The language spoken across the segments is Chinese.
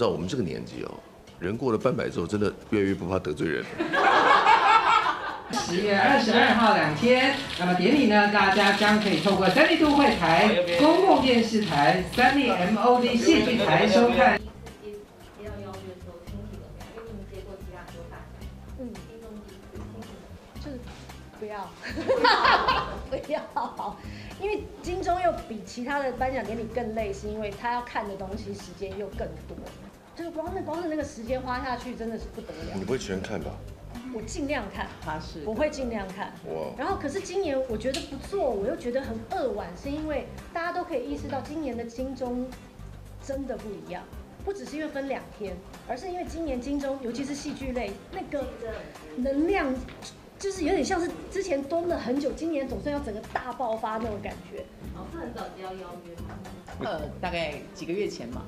知道我们这个年纪哦，人过了半百之后，真的越来越不怕得罪人。十月二十二号两天，那么典礼呢，大家将可以透过三立都会台、公共电视台、三立 MOD 戏剧台收看。不要，不要，因为金钟又比其他的颁奖典礼更累，是因为他要看的东西时间又更多，就是光那光是那个时间花下去真的是不得了。你不会全看吧？我尽量看，他是。我会尽量看。哇，然后可是今年我觉得不做，我又觉得很扼腕，是因为大家都可以意识到今年的金钟真的不一样，不只是因为分两天，而是因为今年金钟，尤其是戏剧类那个能量，就是有点像是之前蹲了很久，今年总算要整个大爆发那种感觉。哦，是很早就要邀约吗？呃大概几个月前嘛，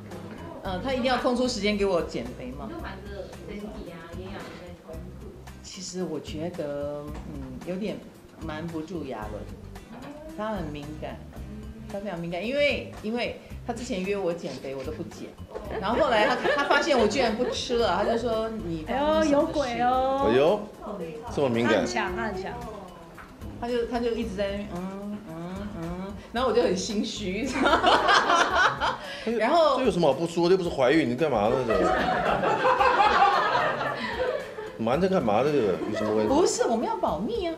呃他一定要空出时间给我减肥嘛。就瞒着身体啊，炎亚纶在冲突。其实我觉得嗯有点瞒不住亚伦，他很敏感，他非常敏感，因为因为他之前约我减肥我都不减，然后后来他他发现我居然不吃了，他就说你哎呦，有鬼！哦！哎呦，这么敏感他很，强，他很强。他就他就一直在那边嗯嗯嗯，然后我就很心虚，然后这有什么好不说？又不是怀孕，你干嘛呢？这瞒着干嘛？这个有什么问题？不是我们要保密啊，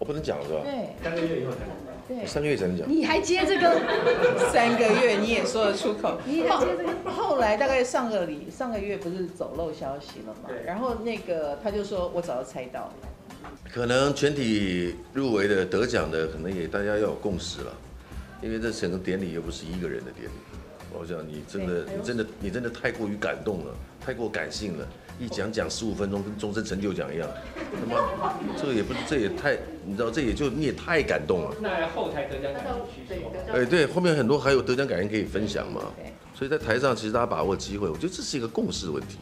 我不能讲是吧？对三个月以后才能对，三个月才能讲。你还接这个？三个月你也说得出口。你还接这个？后来大概上个礼上个月不是走漏消息了嘛对，然后那个他就说我早就猜到了，可能全体入围的得奖的，可能也大家要有共识了，因为这整个典礼又不是一个人的典礼。我想你真的，你真的，你真的太过于感动了，太过感性了，一讲讲十五分钟，跟终身成就奖一样。他妈，这个也不是，这也太，你知道，这也就你也太感动了。那后台得奖感哎，对，后面很多还有得奖感言可以分享嘛。对，所以在台上，其实大家把握机会，我觉得这是一个共识的问题，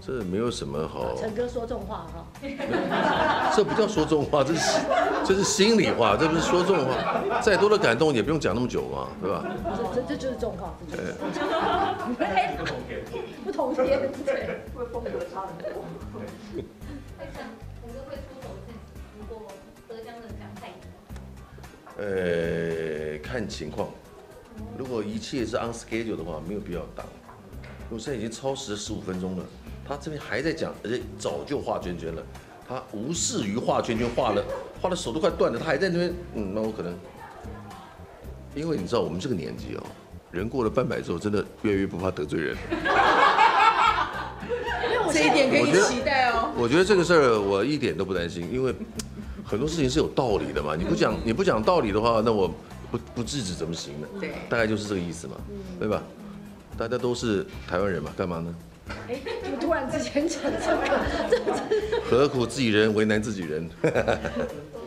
这没有什么好。陈哥说重话哈。这不叫说重话，这是这是心里话，这不是说重话。再多的感动也不用讲那么久嘛，对吧？这这这就是重话，对不同天不同天，对。会像陈哥会出手自己，如果得奖的奖太多，呃，看情况，如果一切是 on schedule 的话，没有必要挡。我现在已经超时十五分钟了，他这边还在讲，而且早就画圈圈了，他无视于画圈圈，画了画的手都快断了，他还在那边，嗯，那我可能，因为你知道我们这个年纪哦，人过了半百之后，真的越来越不怕得罪人。这一点可以期待哦。我觉得这个事儿我一点都不担心，因为很多事情是有道理的嘛。你不讲你不讲道理的话，那我不不制止怎么行呢？对大概就是这个意思嘛，对吧？大家都是台湾人嘛，干嘛呢？哎，突然之间讲这个？何苦自己人为难自己人？